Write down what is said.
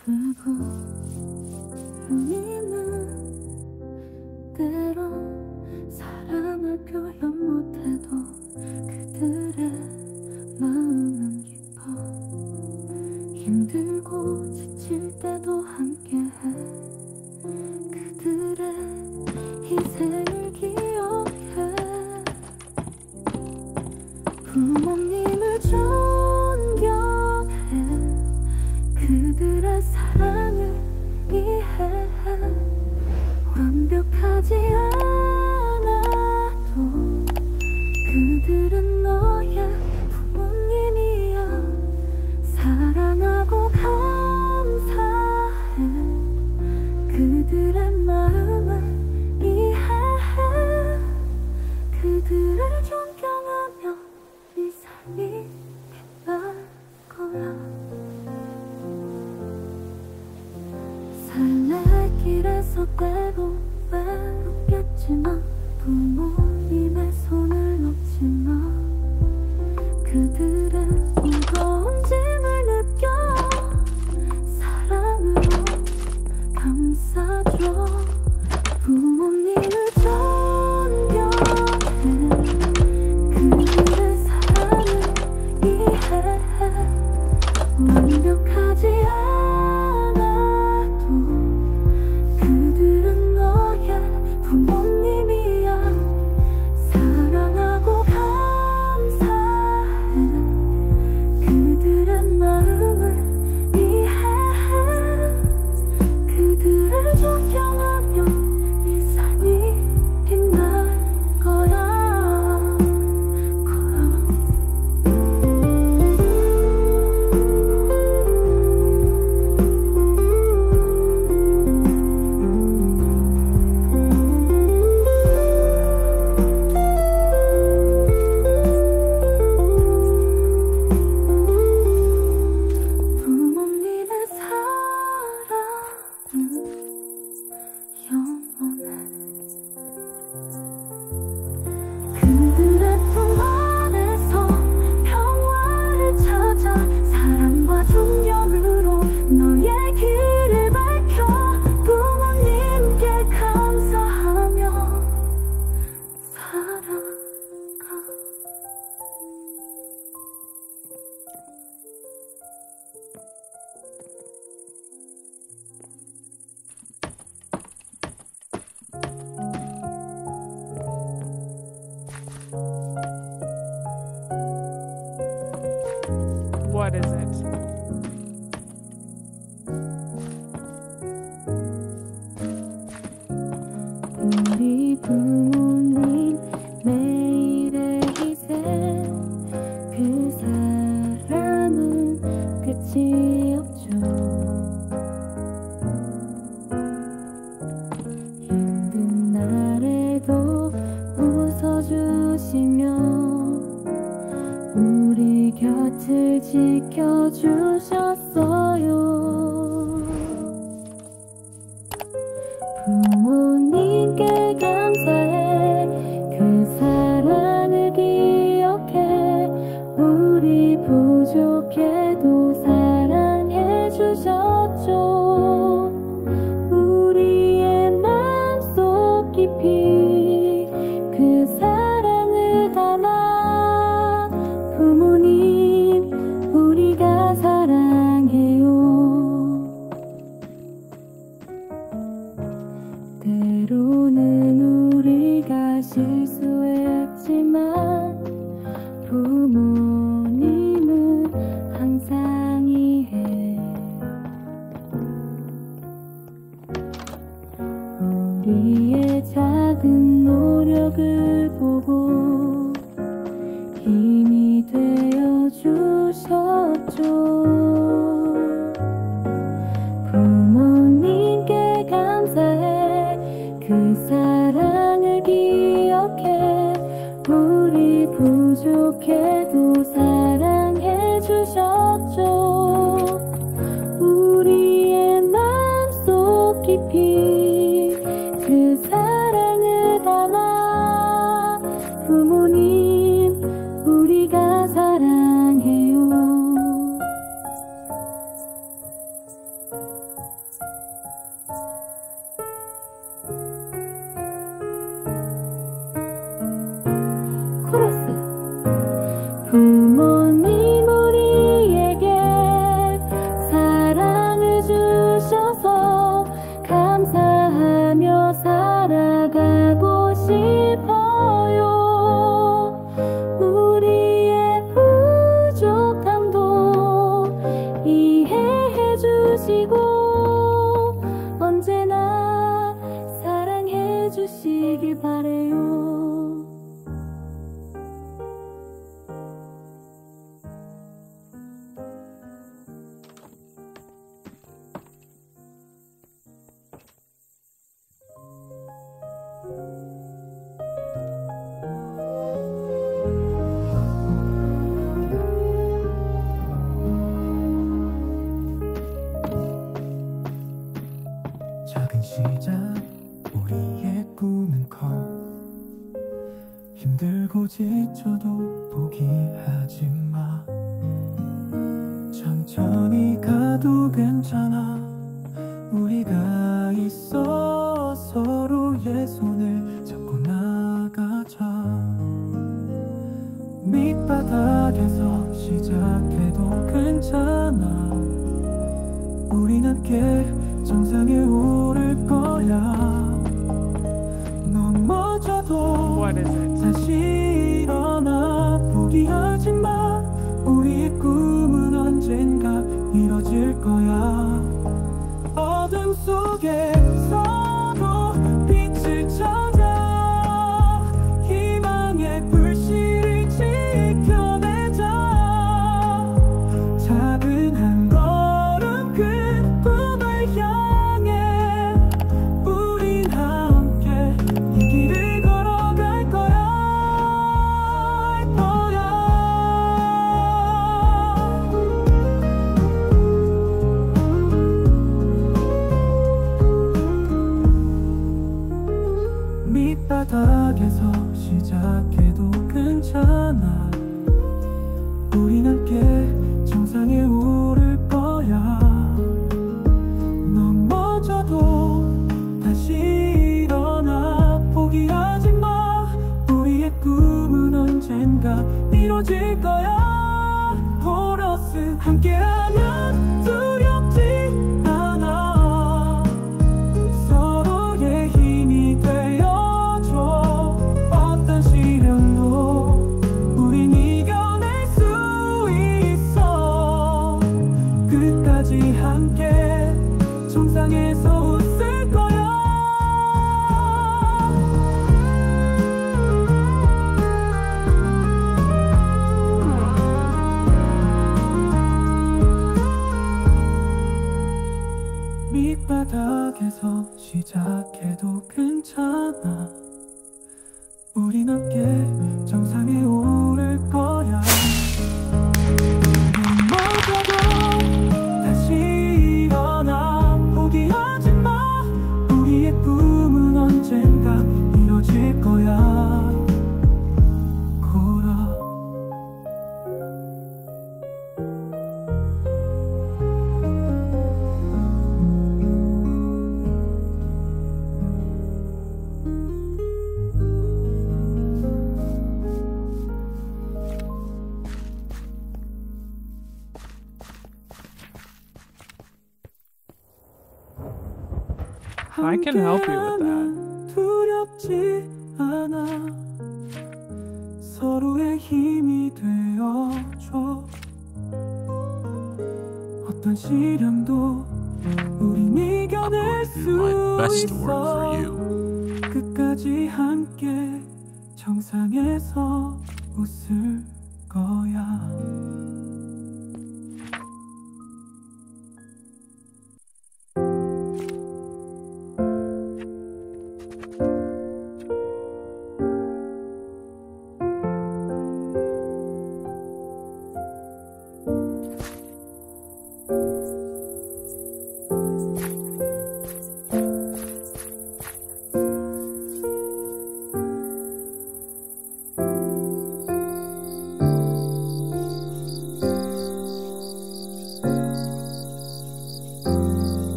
아프고 흥미는 그런 사랑을 표현 못해도 그들의 마음은 깊어. 힘들고 지칠 때도 함께해. 그들의 희생 그래서 괴로 외롭겠지만 부모님의 손을 놓지 마. 그들의 무거운 짐을 느껴 사랑으로 감싸줘. 곁을 지켜주셨어요. 부모님께 감사해. 그 사랑을 기억해. 우리 부족해. 우리의 작은 노력을 보고 힘이 되어 주셨죠. 부모님께 감사해 그 사랑을 기억해 우리 부족해도 사 지쳐도 포기하지 마. 천천히 가도 괜찮아. 우리가 있어 서로의 손을 잡고 나가자. 밑바닥에서 시작해도 괜찮아. 우린 함께 정상에 오를 거야. 넘어져도 it? 다시 바닥에서 시작해도 괜찮아. 우린 함께 정상에 오를 거야. 넘어져도 다시 일어나. 포기하지 마. 우리의 꿈은 언젠가 이뤄질 거야. 코러스 함께하면 함께 정상에서 웃을 거야. 밑바닥에서 시작해도 괜찮아. 우린 함께 정상에 오 I can help you with that. 두렵지 않아 서로의 힘이 되어줘 어떤 시련도 우린 이겨낼 수 best work for 있어 you. 끝까지 함께 정상에서 웃을 거야